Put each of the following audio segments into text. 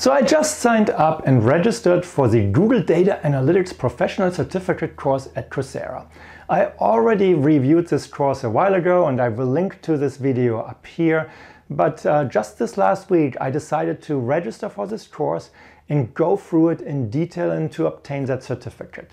So I just signed up and registered for the Google Data Analytics Professional Certificate course at Coursera. I already reviewed this course a while ago and I will link to this video up here. But uh, just this last week I decided to register for this course and go through it in detail and to obtain that certificate.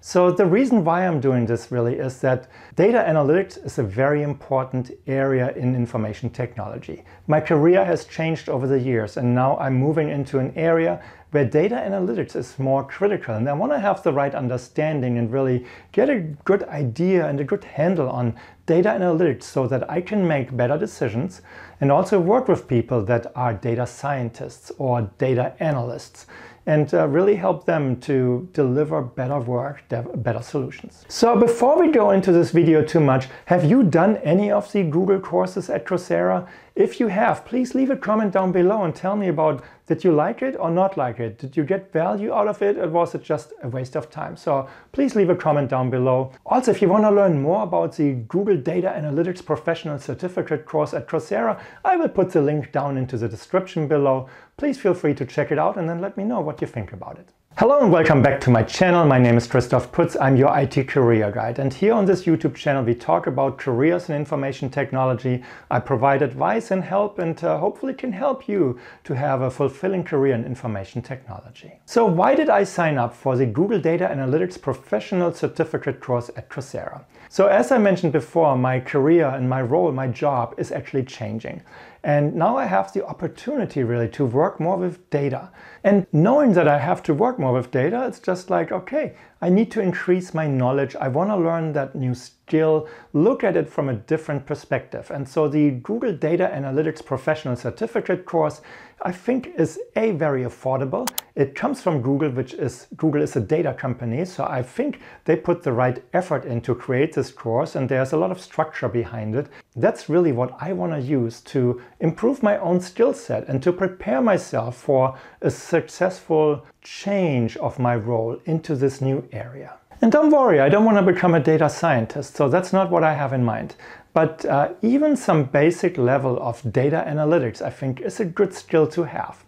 So the reason why I'm doing this really is that data analytics is a very important area in information technology. My career has changed over the years and now I'm moving into an area where data analytics is more critical and I want to have the right understanding and really get a good idea and a good handle on data analytics so that I can make better decisions and also work with people that are data scientists or data analysts and uh, really help them to deliver better work, better solutions. So before we go into this video too much, have you done any of the Google courses at Coursera? If you have, please leave a comment down below and tell me about did you like it or not like it? Did you get value out of it or was it just a waste of time? So please leave a comment down below. Also, if you want to learn more about the Google Data Analytics Professional Certificate course at Coursera, I will put the link down into the description below. Please feel free to check it out and then let me know what you think about it. Hello and welcome back to my channel. My name is Christoph Puetz. I'm your IT career guide. And here on this YouTube channel, we talk about careers in information technology. I provide advice and help and uh, hopefully can help you to have a fulfilling career in information technology. So why did I sign up for the Google Data Analytics Professional Certificate course at Coursera? So as I mentioned before, my career and my role, my job is actually changing. And now I have the opportunity really to work more with data. And knowing that I have to work more with data, it's just like, okay, I need to increase my knowledge. I want to learn that new skill, look at it from a different perspective. And so the Google Data Analytics Professional Certificate course I think is a very affordable. It comes from Google, which is Google is a data company. So I think they put the right effort in to create this course and there's a lot of structure behind it. That's really what I want to use to improve my own skill set and to prepare myself for a successful change of my role into this new area. And don't worry, I don't want to become a data scientist, so that's not what I have in mind. But uh, even some basic level of data analytics, I think, is a good skill to have.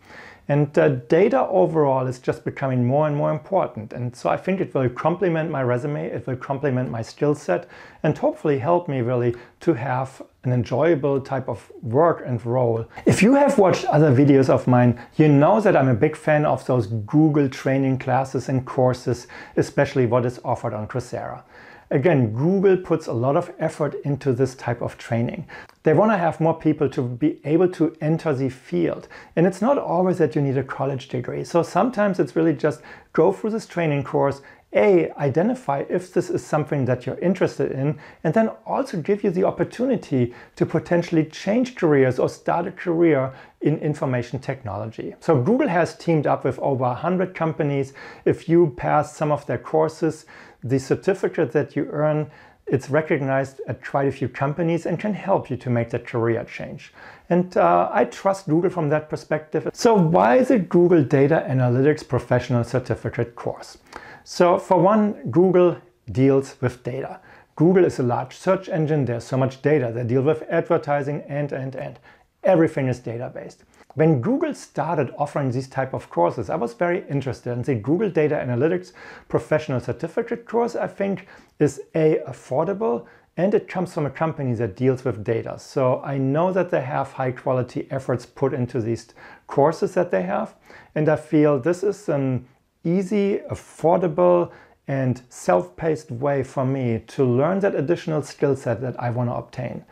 And uh, data overall is just becoming more and more important. And so I think it will complement my resume, it will complement my skill set, and hopefully help me really to have an enjoyable type of work and role. If you have watched other videos of mine, you know that I'm a big fan of those Google training classes and courses, especially what is offered on Coursera. Again, Google puts a lot of effort into this type of training. They want to have more people to be able to enter the field. And it's not always that you need a college degree. So sometimes it's really just go through this training course, a, identify if this is something that you're interested in, and then also give you the opportunity to potentially change careers or start a career in information technology. So Google has teamed up with over 100 companies. If you pass some of their courses, the certificate that you earn it's recognized at quite a few companies and can help you to make that career change. And uh, I trust Google from that perspective. So why is the Google Data Analytics Professional Certificate course? So for one, Google deals with data. Google is a large search engine. There's so much data. They deal with advertising and, and, and. Everything is data-based. When Google started offering these type of courses, I was very interested and the Google Data Analytics Professional Certificate course, I think, is A, affordable and it comes from a company that deals with data. So I know that they have high quality efforts put into these courses that they have. And I feel this is an easy, affordable, and self-paced way for me to learn that additional skill set that I want to obtain.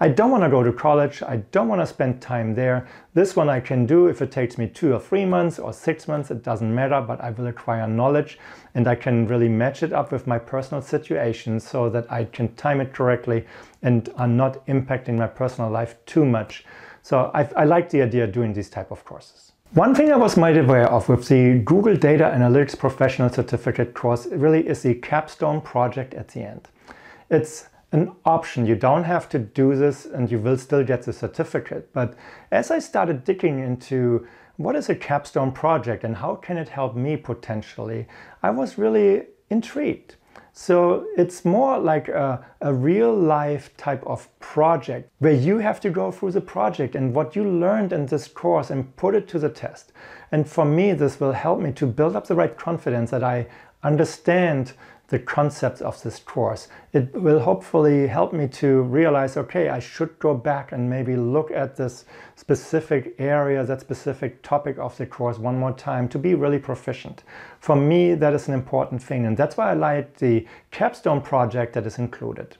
I don't want to go to college. I don't want to spend time there. This one I can do if it takes me two or three months or six months. It doesn't matter, but I will acquire knowledge and I can really match it up with my personal situation so that I can time it correctly and are not impacting my personal life too much. So I, I like the idea of doing these type of courses. One thing I was made aware of with the Google Data Analytics Professional Certificate course really is the capstone project at the end. It's an option. You don't have to do this and you will still get the certificate. But as I started digging into what is a capstone project and how can it help me potentially, I was really intrigued. So it's more like a, a, real life type of project where you have to go through the project and what you learned in this course and put it to the test. And for me, this will help me to build up the right confidence that I understand the concepts of this course. It will hopefully help me to realize, okay, I should go back and maybe look at this specific area, that specific topic of the course one more time to be really proficient. For me, that is an important thing. And that's why I like the capstone project that is included.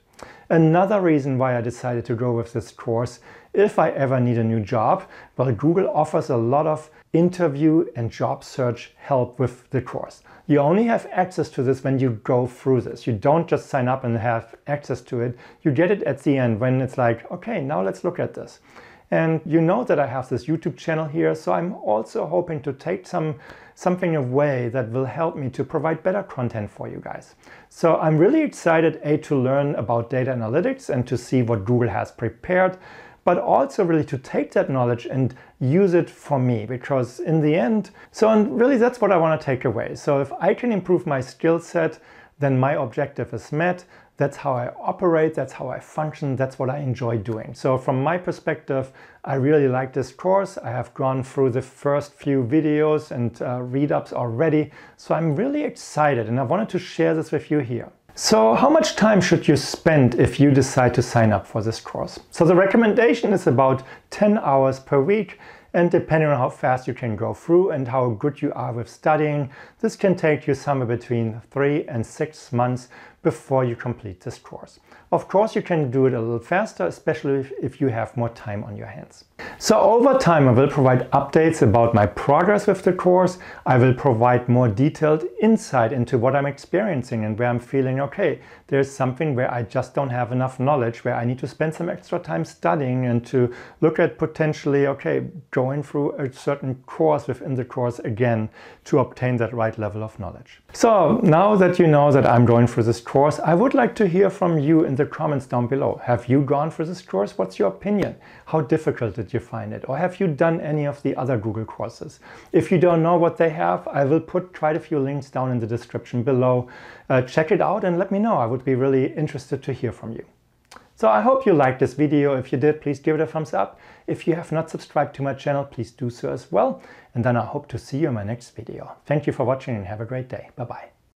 Another reason why I decided to go with this course, if I ever need a new job, well, Google offers a lot of interview and job search help with the course. You only have access to this when you go through this. You don't just sign up and have access to it. You get it at the end when it's like, okay, now let's look at this. And you know that I have this YouTube channel here, so I'm also hoping to take some something away that will help me to provide better content for you guys. So I'm really excited A to learn about data analytics and to see what Google has prepared, but also really to take that knowledge and use it for me because in the end, so and really that's what I want to take away. So if I can improve my skill set, then my objective is met. That's how I operate, that's how I function, that's what I enjoy doing. So from my perspective, I really like this course. I have gone through the first few videos and uh, read-ups already. So I'm really excited and I wanted to share this with you here. So how much time should you spend if you decide to sign up for this course? So the recommendation is about 10 hours per week and depending on how fast you can go through and how good you are with studying, this can take you somewhere between three and six months before you complete this course. Of course, you can do it a little faster, especially if, if, you have more time on your hands. So over time, I will provide updates about my progress with the course. I will provide more detailed insight into what I'm experiencing and where I'm feeling, okay, there's something where I just don't have enough knowledge, where I need to spend some extra time studying and to look at potentially, okay, going through a certain course within the course again to obtain that right level of knowledge. So now that you know that I'm going through this course, I would like to hear from you in the comments down below. Have you gone through this course? What's your opinion? How difficult did you find it? Or have you done any of the other Google courses? If you don't know what they have, I will put quite a few links down in the description below. Uh, check it out and let me know. I would be really interested to hear from you. So I hope you liked this video. If you did, please give it a thumbs up. If you have not subscribed to my channel, please do so as well. And then I hope to see you in my next video. Thank you for watching and have a great day. Bye-bye.